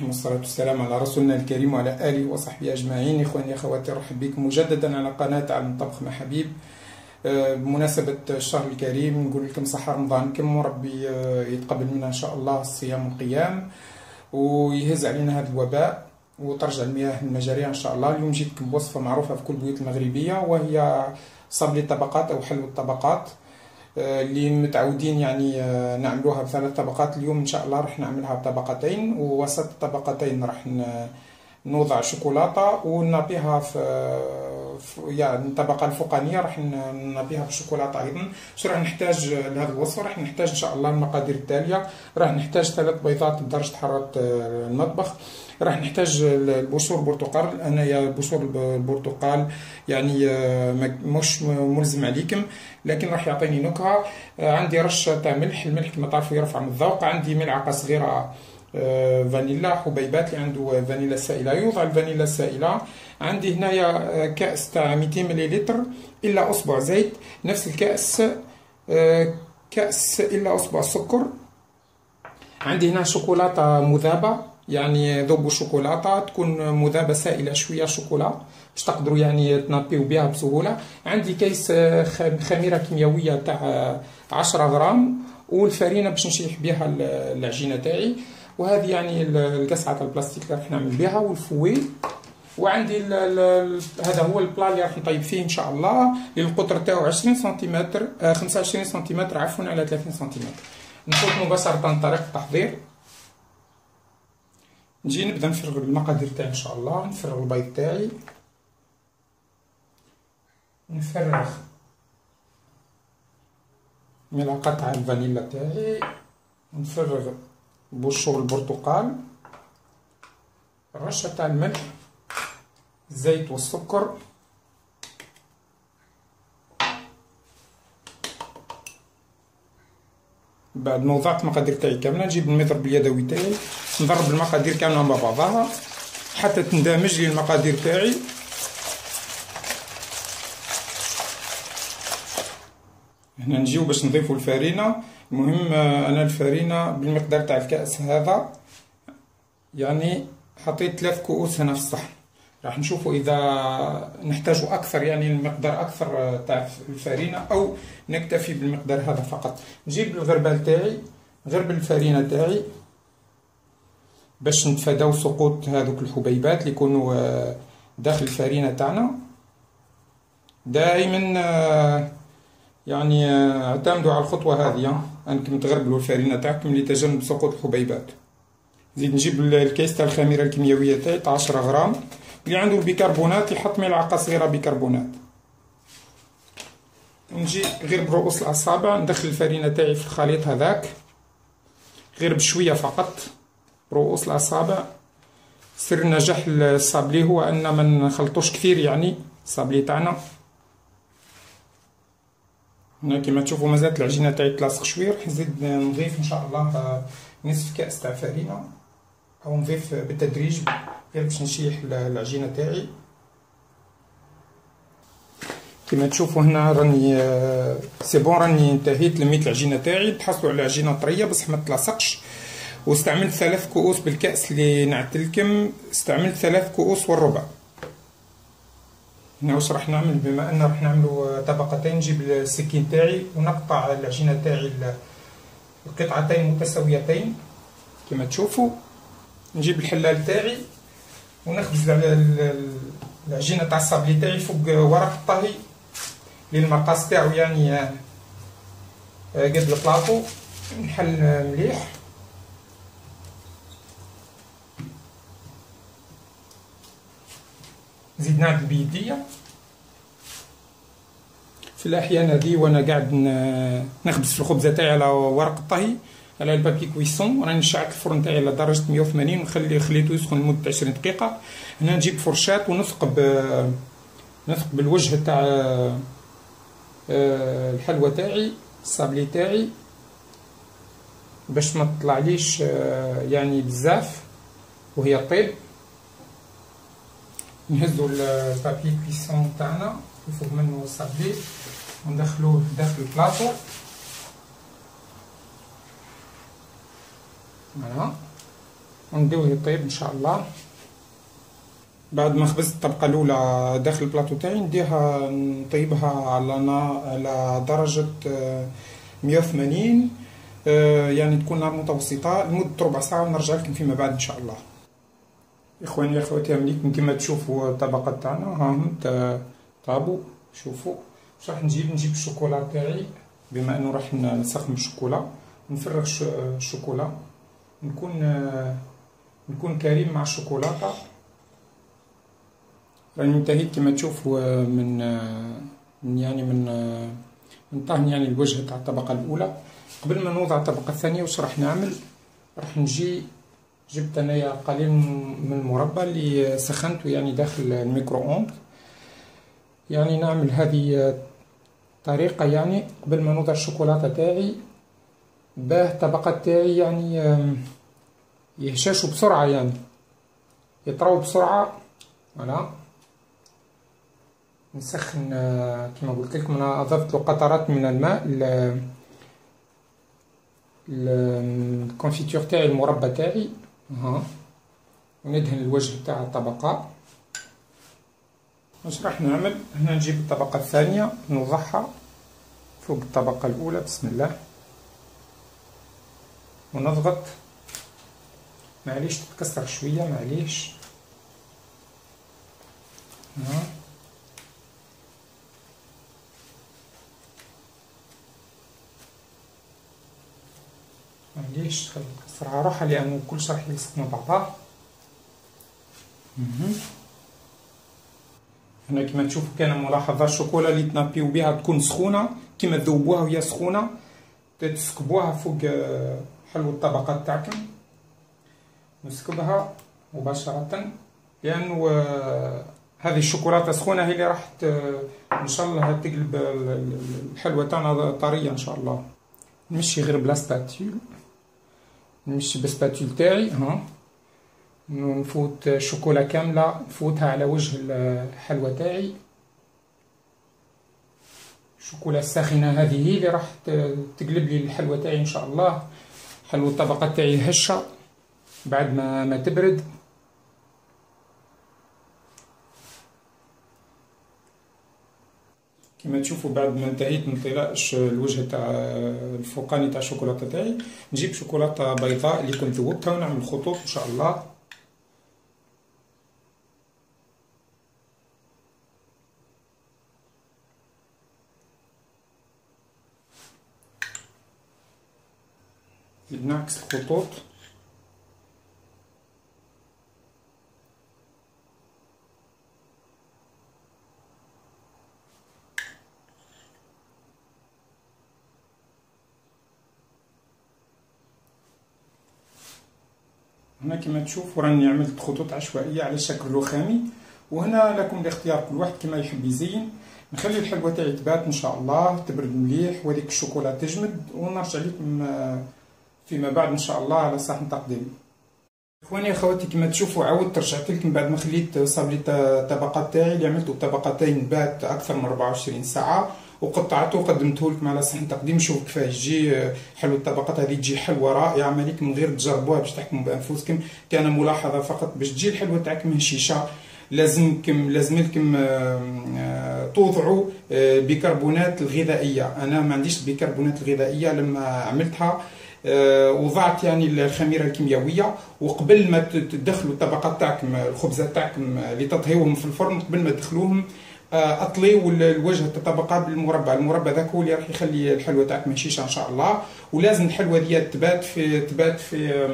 الرحيم والصلاة والسلام على رسولنا الكريم وعلى آله وصحبه أجمعين. إخواني أخواتي أرحب بكم مجددا على قناة عالم طبخ مع حبيب. آه، بمناسبة الشهر الكريم نقول لكم صحة رمضانكم وربي آه، يتقبل منا إن شاء الله الصيام والقيام ويهز علينا هذا الوباء وترجع المياه المجارية إن شاء الله. اليوم جيتكم بوصفة معروفة في كل البيوت المغربية وهي صبلي الطبقات أو حلو الطبقات. اللي متعودين يعني آه، نعملوها بثلاث طبقات. اليوم إن شاء الله راح نعملها بطبقتين ووسط الطبقتين راح نوضع شوكولاتة ونطيها في, يعني الطبقة الفوقانية راح نطيها بالشوكولاته أيضا. شو راح نحتاج لهذا الوصفة؟ راح نحتاج إن شاء الله المقادير التالية. راح نحتاج ثلاث بيضات بدرجة حرارة آه، المطبخ. راح نحتاج البشور البرتقال. انايا بشور البرتقال يعني مش ملزم عليكم لكن راح يعطيني نكهة. عندي رشة تاع ملح. الملح كما تعرفوا يرفع من الذوق. عندي ملعقة صغيرة فانيلا. حبيبات اللي عنده فانيلا سائلة. يوضع الفانيلا السائلة. عندي هنايا كأس تاع 200 مليلتر إلا أصبع زيت. نفس الكأس كأس إلا أصبع سكر. عندي هنا شوكولاتة مذابة. يعني ذوبوا شوكولاته تكون مذابه سائله شوية شوكولا باش تقدروا يعني تنابيو بها بسهولة. عندي كيس خميرة كيميائية تاع 10 غرام والفرينة باش نشيح بها العجينة تاعي. وهذه يعني القصعة تاع البلاستيك اللي راح نعمل بها والفوي وعندي ال ال هذا هو البلا اللي راح نطيب فيه إن شاء الله. للقطر تاعو 20 سنتيمتر 25 سنتيمتر عفوا على 30 سنتيمتر. نفوت مباشرة طريقة التحضير نجي نبدا نفرغ المقادير تاعي إن شاء الله نفرغ البيض تاعي. نفرغ ملعقة تاع الفانيلا تاعي. نفرغ بشور البرتقال. رشة تاع الملح الزيت والسكر. بعد ما وضعت المقادير تاعي كاملة نجيب المضرب اليدوي تاعي نضرب المقادير كاملة مع بعضها حتى تندمج لي المقادير تاعي. هنا نجيو باش نضيفو الفرينة. المهم أنا الفرينة بالمقدار تاع الكأس هذا يعني حطيت ثلاث كؤوس هنا في الصحن. راح نشوفوا إذا نحتاج أكثر يعني المقدار أكثر تاع الفرينة أو نكتفي بالمقدار هذا فقط. نجيب الغربال تاعي غربل الفرينة تاعي باش نتفاداو سقوط هذوك الحبيبات اللي يكونوا داخل الفرينة تاعنا. دائما يعني اعتمدوا على الخطوة هذه أنكم تغربلوا الفرينة تاعكم لتجنب سقوط الحبيبات. زيد نجيب الكيس تاع الخميرة الكيميائية تاعي تاع 10 غرام. اللي عنده البيكربونات يحط ملعقة صغيرة بيكربونات. نجي غير برؤوس الأصابع ندخل الفرينة تاعي في الخليط هذاك. غير بشوية فقط رؤوس الأصابع. سر نجاح الصابلي هو أن ما نخلطوش كثير يعني الصابلي تاعنا. هنا كما تشوفوا مازالت العجينة تاعي تلاصق شوية راح نزيد نضيف إن شاء الله نصف كأس تاع فرينة. أو نضيف بالتدريج. غير باش نشيح العجينة تاعي. كما تشوفوا هنا راني c'est bon راني انتهيت لميت العجينة تاعي. تحصلوا على عجينة طرية بصح ما تلاصقش. واستعملت ثلاث كؤوس بالكأس اللي نعتلكم. استعملت ثلاث كؤوس والربع. هنا واش راح نعمل؟ بما أن راح نعملوا طبقتين نجيب السكين تاعي ونقطع العجينة تاعي لقطعتين متساويتين. كما تشوفوا نجيب الحلال تاعي. ونخبز العجينة تاع الصابلي تاعي فوق ورق الطهي للمقاس تاعو يعني قد البلاطو نحل مليح. نزيد نعدل بيديا في الأحيان هذه وأنا قاعد نخبز الخبزة تاعي على ورق الطهي. على البابي كويسون. راني شعلت الفرن تاعي على درجه 180 ونخلي خليته يسخن لمدة 20 دقيقة. هنا نجيب فرشات ونثقب نثقب الوجه تاع الحلوى تاعي الصابلي تاعي باش ما تطلعليش يعني بزاف وهي طيب. نهزو البابي كويسون تاعنا يفوق منه الصابلي وندخلوه داخل البلاطو. فوالا ونديوه يطيب إن شاء الله. بعد ما خبزت الطبقة الأولى داخل البلاطو تاعي نديها نطيبها على على درجة 180 آه، يعني تكون نار متوسطة لمدة ربع ساعة ونرجع لكم فيما بعد إن شاء الله. إخواني أخواتي عليكم كما تشوفوا الطبقات تاعنا ها هم طابوا شوفوا. واش راح نجيب نجيب الشوكولا تاعي بما أنه راح نسخن الشوكولا نفرغ الشوكولا. نكون نكون كريم مع الشوكولاتة. راني انتهيت كما تشوفوا من من يعني من من دهن يعني الوجه تاع الطبقة الأولى. قبل ما نوضع الطبقة الثانية واش راح نعمل؟ راح نجي جبت أنايا قليل من المربى اللي سخنته يعني داخل ال micro-onde يعني نعمل هذه طريقة يعني قبل ما نوضع الشوكولاتة تاعي. باه الطبقات تاعي يعني يهشاشوا بسرعة يعني. يطراو بسرعة. voilà نسخن كما قلت لكم أنا أضفت له قطرات من الماء ال confiture تاعي المربى تاعي. ها وندهن الوجه تاع الطبقة. واش راح نعمل؟ هنا نجيب الطبقة الثانية نوضعها فوق الطبقة الأولى. بسم الله. ونضغط. معليش تتكسر شوية معليش. معليش خلي على روحها لأنه كلش راح يلصق مع بعضها. هنا كما تشوفوا كان ملاحظة الشوكولا اللي تنابيو بها تكون سخونة كما تذوبوها وهي سخونة. تسكبوها فوق آه، حلو الطبقات تاعكم. نسكبها مباشرة. لأنه آه، هذه الشوكولاتة سخونة هي اللي راح إن شاء الله تقلب الحلوة تاعنا طرية إن شاء الله. نمشي غير بلا سباتول. نمشي بالسباتول تاعي ها. نفوت شوكولا كاملة نفوتها على وجه الحلوى تاعي. الشوكولا الساخنة هذه هي اللي راح تقلب لي الحلوى تاعي إن شاء الله. حلوى الطبقة تاعي هشة. بعد ما ما تبرد. كما تشوفوا بعد ما انتهيت من طلاء الوجه تاع الفوقاني تاع الشوكولاتة تاعي نجيب شوكولاتة بيضاء اللي كنت ذوبتها ونعمل خطوط إن شاء الله. بنعكس الخطوط هنا كما تشوفوا راني عملت خطوط عشوائية على شكل رخامي وهنا لكم الاختيار كل واحد كما يحب يزين. نخلي الحلوى تاعي تبات إن شاء الله تبرد مليح وهذيك الشوكولا تجمد ونرجع لكم فيما بعد إن شاء الله على صحن تقديم. إخواني أخواتي كما تشوفوا عاودت رجعت لكم بعد ما خليت صاب لي الطبقات تاعي اللي عملته طبقتين بات أكثر من 24 ساعة. وقطعته وقدمته لكم على صحن تقديم. شوفوا كيفاه يجي حلو الطبقات هذه تجي حلوة رائعة. مالك من غير تجربوها باش تحكموا بانفسكم كان ملاحظة فقط باش تجي الحلوة تاعكم هشيشه لازمكم لازم لكم آه، توضعوا آه، بيكربونات الغذائية. أنا ما عنديش البيكربونات الغذائية لما عملتها وضعت يعني الخميرة الكيميائية وقبل ما تدخلوا الطبقات تاعكم الخبزه تاعكم اللي تطهيوهم في الفرن قبل ما تدخلوهم آه، اطليوا الوجه الطبقة بالمربع المربع ذاك هو اللي راح يخلي الحلوه تاعكم هشيشه إن شاء الله. ولازم الحلوه دي تبات في تبات في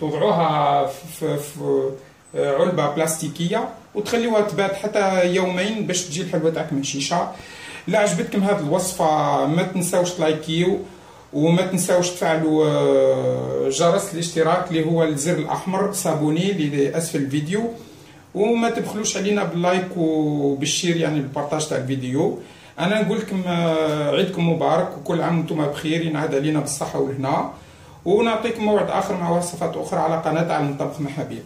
توضعوها في, في علبة بلاستيكية وتخليوها تبات حتى يومين باش تجي الحلوه تاعكم هشيشه لا عجبتكم هذه الوصفة؟ ما تنساوش تلايكيو. وما تنساوش تفعلوا آه، جرس الاشتراك اللي هو الزر الأحمر s'abonner اللي أسفل الفيديو. وما تبخلوش علينا بال like وبال share يعني بال partage تاع الفيديو. أنا نقول لكم آه، عيدكم مبارك وكل عام وأنتم بخير ينعاد علينا بالصحة والهنا. ونعطيكم موعد آخر مع وصفات أخرى على قناة عالم الطبخ محابيب